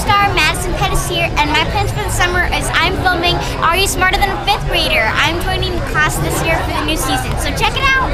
star Madison Pettis here, and my plans for the summer is I'm filming Are You Smarter Than a Fifth Grader? I'm joining the class this year for the new season, so check it out!